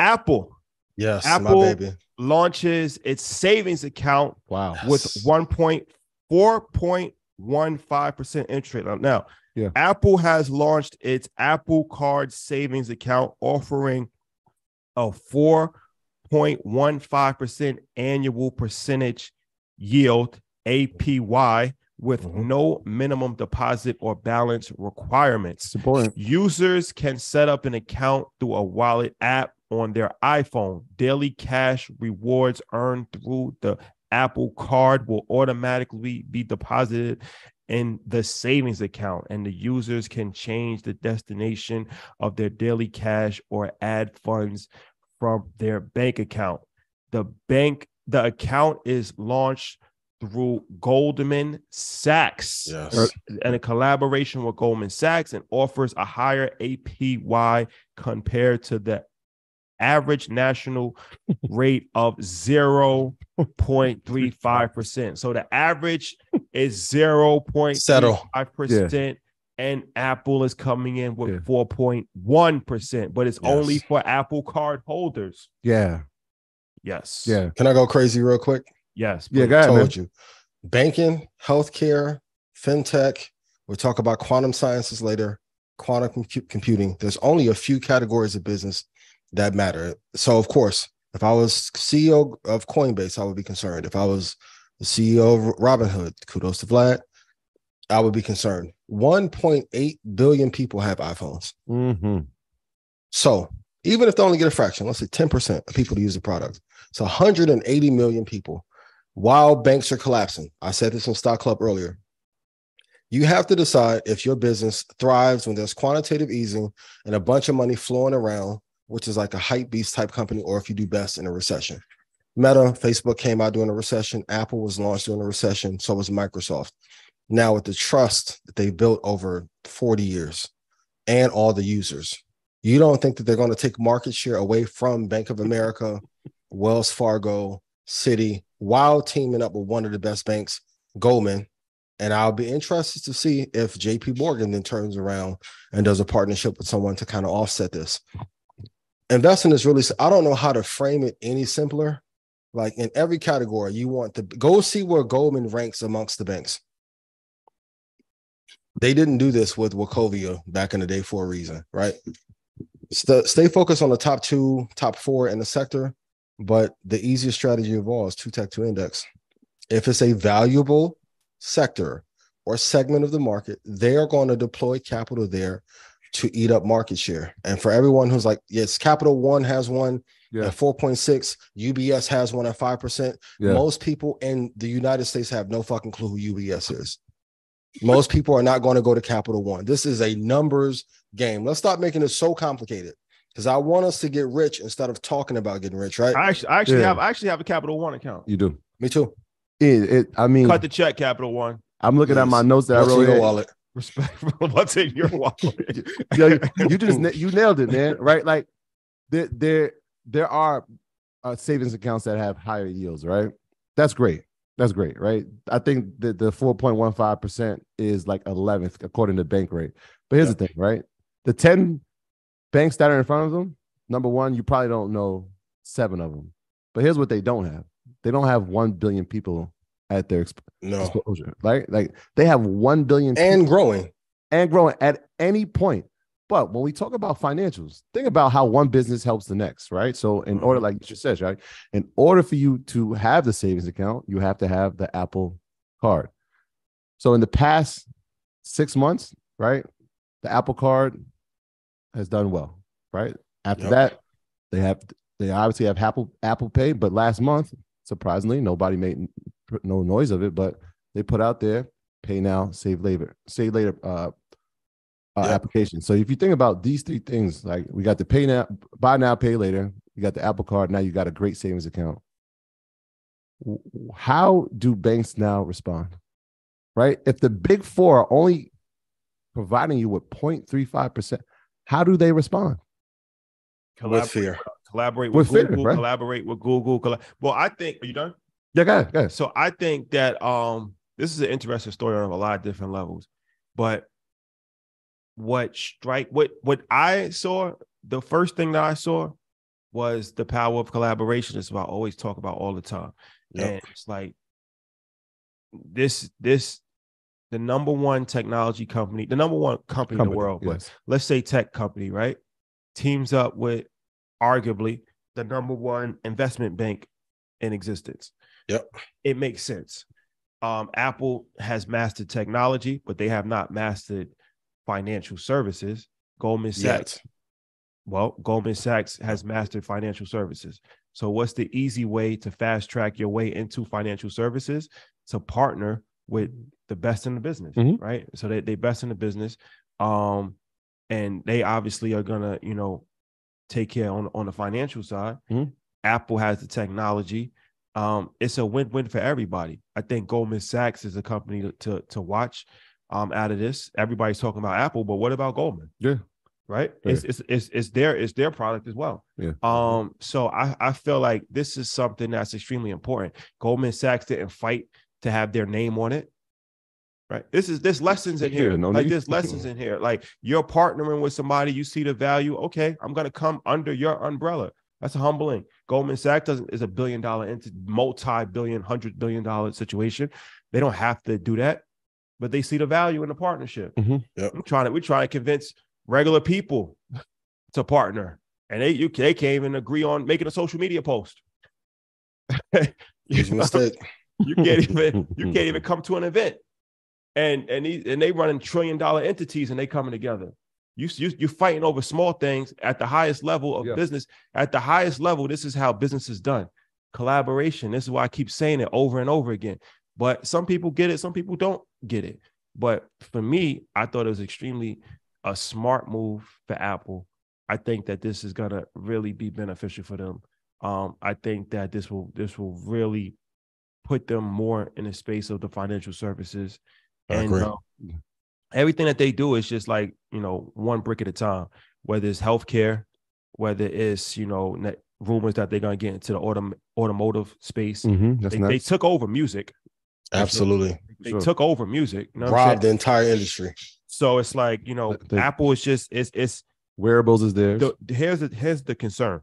Apple. Yes, Apple my baby. launches its savings account Wow. with Yes. 1.4.15% interest rate. Now, Yeah. Apple has launched its Apple Card savings account offering a 4.15% annual percentage yield APY with Mhm. no minimum deposit or balance requirements. Important. Users can set up an account through a wallet app on their iPhone. Daily cash rewards earned through the Apple card will automatically be deposited in the savings account, and the users can change the destination of their daily cash or add funds from their bank account. The bank, the account is launched through Goldman Sachs Yes. and a collaboration with Goldman Sachs and offers a higher APY compared to the average national rate of 0.35%. So the average is 0.35%. And Apple is coming in with Yeah. 4.1%, but it's Yes. only for Apple card holders. Yeah. Yes. Yeah. Can I go crazy real quick? Yes. Yeah. please. Go ahead, man. Told you. Banking, healthcare, fintech. We'll talk about quantum sciences later, quantum compu- computing. There's only a few categories of business that matter. So, of course, if I was CEO of Coinbase, I would be concerned. If I was the CEO of Robinhood, kudos to Vlad, I would be concerned. 1.8 billion people have iPhones. Mm-hmm. So even if they only get a fraction, let's say 10% of people to use the product, it's 180 million people. While banks are collapsing, I said this in Stock Club earlier. You have to decide if your business thrives when there's quantitative easing and a bunch of money flowing around, which is like a hype beast type company, or if you do best in a recession. Meta, Facebook came out during a recession. Apple was launched during a recession. So was Microsoft. Now, with the trust that they built over 40 years and all the users, you don't think that they're going to take market share away from Bank of America, Wells Fargo, Citi, while teaming up with one of the best banks, Goldman. And I'll be interested to see if JP Morgan then turns around and does a partnership with someone to kind of offset this. Investing is really, I don't know how to frame it any simpler. Like in every category, you want to go see where Goldman ranks amongst the banks. They didn't do this with Wachovia back in the day for a reason, right? St- stay focused on the top two, top four in the sector, but the easiest strategy of all is two tech to index. If it's a valuable sector or segment of the market, they are going to deploy capital there to eat up market share. And for everyone who's like, yes, Capital One has one Yeah. at 4.6, UBS has one at 5%. Yeah. Most people in the United States have no fucking clue who UBS is. Most people are not going to go to Capital One. This is a numbers game. Let's stop making it so complicated because I want us to get rich instead of talking about getting rich, right? I actually, I actually Yeah. have I actually have a Capital One account. You do. Me too. It, it, I mean, Cut the check, Capital One. I'm looking at my notes that I What's in wrote. your wallet? Respectful. What's in your wallet? Yo, you just you nailed it, man. Right? Like there there there are uh, savings accounts that have higher yields, right? That's great. That's great, right? I think that the 4.15% is like 11th according to Bankrate. But here's the thing, right? The 10 banks that are in front of them, number one, you probably don't know seven of them. But here's what they don't have. They don't have 1 billion people at their exp- No. exposure, right? Like they have 1 billion And growing. and growing at any point. But when we talk about financials, think about how one business helps the next, right? So, in mm-hmm. order, like you just said, right, in order for you to have the savings account, you have to have the Apple card. So, in the past six months, right, the Apple card has done well, right? After Yep. that, they have they obviously have Apple Apple Pay, but last month, surprisingly, nobody made no noise of it, but they put out there pay now, save later, save later uh, uh Yep. application. So if you think about these three things, like we got the pay now, buy now, pay later, you got the Apple card, now you got a great savings account. How do banks now respond? Right? If the big four are only providing you with 0.35%, how do they respond? With fear. Collaborate with, With fear, Google. right? Collaborate with Google. Colla- well, I think. Are you done? Yeah, go ahead, go ahead. So I think that um this is an interesting story on a lot of different levels. But what strike what what I saw, the first thing that I saw was the power of collaboration. It's what I always talk about all the time. Yep. And it's like this, this, the number one technology company, the number one company, in the world, but let's say tech company, right? Teams up with arguably the number one investment bank in existence. Yep. It makes sense. Um, Apple has mastered technology, but they have not mastered financial services. Goldman Sachs, Yet. well, Goldman Sachs has mastered financial services. So, what's the easy way to fast track your way into financial services? To partner with the best in the business, Mhm. right? So they they best in the business, um, and they obviously are gonna, you know, take care on on the financial side. Mhm. Apple has the technology. Um, it's a win-win for everybody. I think Goldman Sachs is a company to to, to watch um, out of this. Everybody's talking about Apple, but what about Goldman? Yeah. right? Right. It's, it's it's it's their it's their product as well. Yeah. Um. So I I feel like this is something that's extremely important. Goldman Sachs didn't fight to have their name on it. Right. This is this lessons in here. Yeah, no like there's lessons in here. Like you're partnering with somebody, you see the value. Okay, I'm gonna come under your umbrella. That's humbling. Goldman Sachs doesn't is a billion dollar into multi-billion, hundred billion dollar situation. They don't have to do that, but they see the value in the partnership. Mhm. Yep. I'm trying to we trying to convince regular people to partner, and they you they can't even agree on making a social media post. you, know, you can't even you can't even come to an event, and and these and they running trillion dollar entities and they coming together. You you you're fighting over small things at the highest level of Yeah. business. At the highest level, this is how business is done. Collaboration. This is why I keep saying it over and over again. But some people get it, some people don't get it. But for me, I thought it was extremely a smart move for Apple. I think that this is gonna really be beneficial for them. Um, I think that this will this will really put them more in the space of the financial services. I and agree. uh, everything that they do is just like you know one brick at a time. Whether it's healthcare, whether it's you know rumors that they're gonna get into the autom- automotive space. Mhm. That's They, they took over music. Absolutely. They Sure. took over music. You know Robbed the entire industry. So it's like you know, The- Apple is just it's it's Wearables is theirs. the, here's the here's the concern.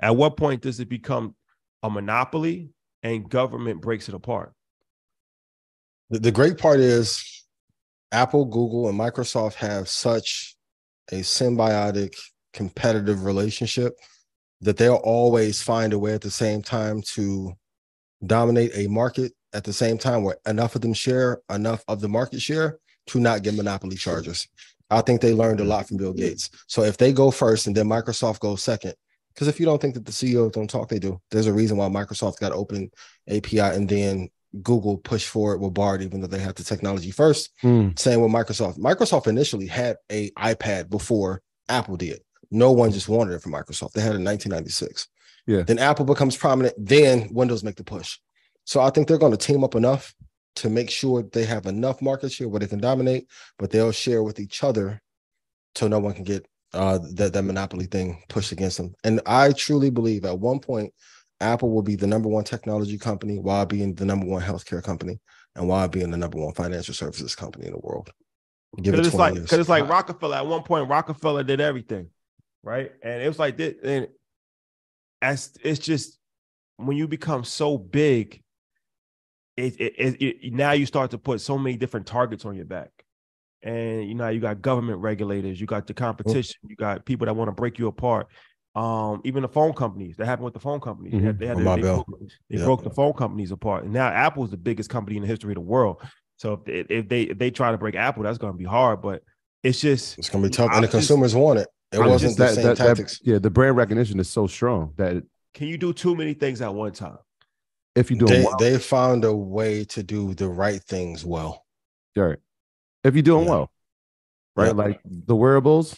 At what point does it become a monopoly and government breaks it apart? The, the great part is Apple, Google, and Microsoft have such a symbiotic competitive relationship that they'll always find a way at the same time to dominate a market at the same time where enough of them share enough of the market share to not get monopoly charges. I think they learned a mm. lot from Bill Gates. So if they go first and then Microsoft goes second, because if you don't think that the CEOs don't talk, they do. There's a reason why Microsoft got open API and then Google pushed forward with Bard, even though they had the technology first. Mm. Same with Microsoft. Microsoft initially had a iPad before Apple did. No one just wanted it from Microsoft. They had it in 1996. Yeah. Then Apple becomes prominent. Then Windows make the push. So I think they're going to team up enough to make sure they have enough market share where they can dominate, but they'll share with each other so no one can get uh that, that monopoly thing pushed against them. And I truly believe at one point Apple will be the number one technology company while being the number one healthcare company and while being the number one financial services company in the world. Give Because 20 it's like because it's like Rockefeller. At one point, Rockefeller did everything, right? And it was like this. And as it's just when you become so big, it, it, it, it now you start to put so many different targets on your back. And you know, you got government regulators, you got the mm. competition, you got people that want to break you apart. Um, even the phone companies that happened with the phone companies. They had- they, had On their- my they broke, they Yeah. broke the phone companies apart. And now Apple is the biggest company in the history of the world. So if they, if they if they try to break Apple, that's going to be hard. But it's just it's gonna be tough. I'm And the just- consumers want it. It I'm wasn't just- the That- same that- that- tactics. yeah, the brand recognition is so strong that can you do too many things at one time? if you do they, well, they found a way to do the right things well. right. if you're doing Yeah. well, right? Yeah. Like the wearables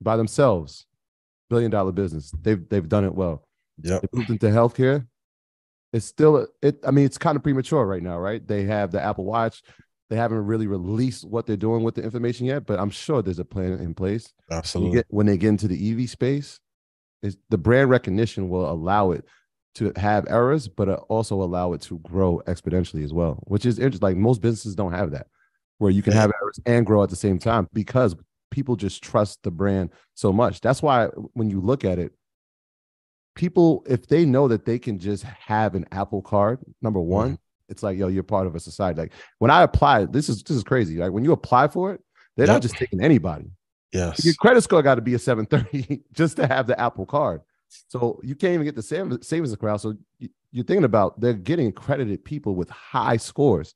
by themselves, billion dollar business. They've they've done it well. Yep. They moved into healthcare. It's still it. I mean, it's kind of premature right now, right? They have the Apple Watch. They haven't really released what they're doing with the information yet, but I'm sure there's a plan in place. When, Absolutely. get, when they get into the EV space, is the brand recognition will allow it to have errors, but also allow it to grow exponentially as well, which is interesting. Like most businesses don't have that, where you can Yeah. have errors and grow at the same time because people just trust the brand so much. That's why when you look at it, people if they know that they can just have an Apple card, number one, mm-hmm. it's like yo, you're part of a society. Like when I apply, this is this is crazy. Like when you apply for it, they're yep. not just taking anybody. Yes, your credit score got to be a 730 just to have the Apple card. So you can't even get the same savings account. So you're thinking about they're getting accredited people with high scores,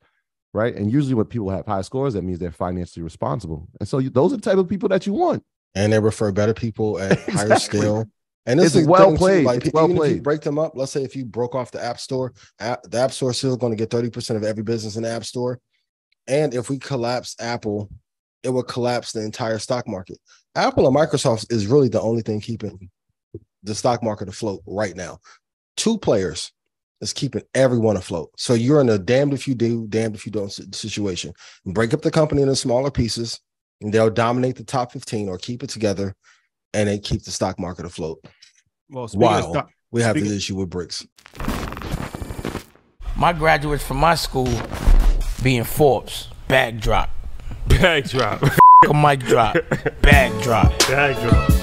right? And usually when people have high scores, that means they're financially responsible. And so you, those are the type of people that you want. And they refer better people at exactly. higher scale. And this it's is well played. Too, like, it's well played. if you break them up, let's say if you broke off the App Store, app, the App Store is still going to get 30% of every business in the App Store. And if we collapse Apple, it would collapse the entire stock market. Apple and Microsoft is really the only thing keeping the stock market afloat right now. Two players is keeping everyone afloat. So you're in a damned if you do, damned if you don't situation. Break up the company into smaller pieces, and they'll dominate the top 15 or keep it together, and they keep the stock market afloat. Well, wow, stock, we have speaking, the issue with BRICS. My graduates from my school being Forbes, bag drop. Bag drop. a mic drop. Bag drop. Bag drop.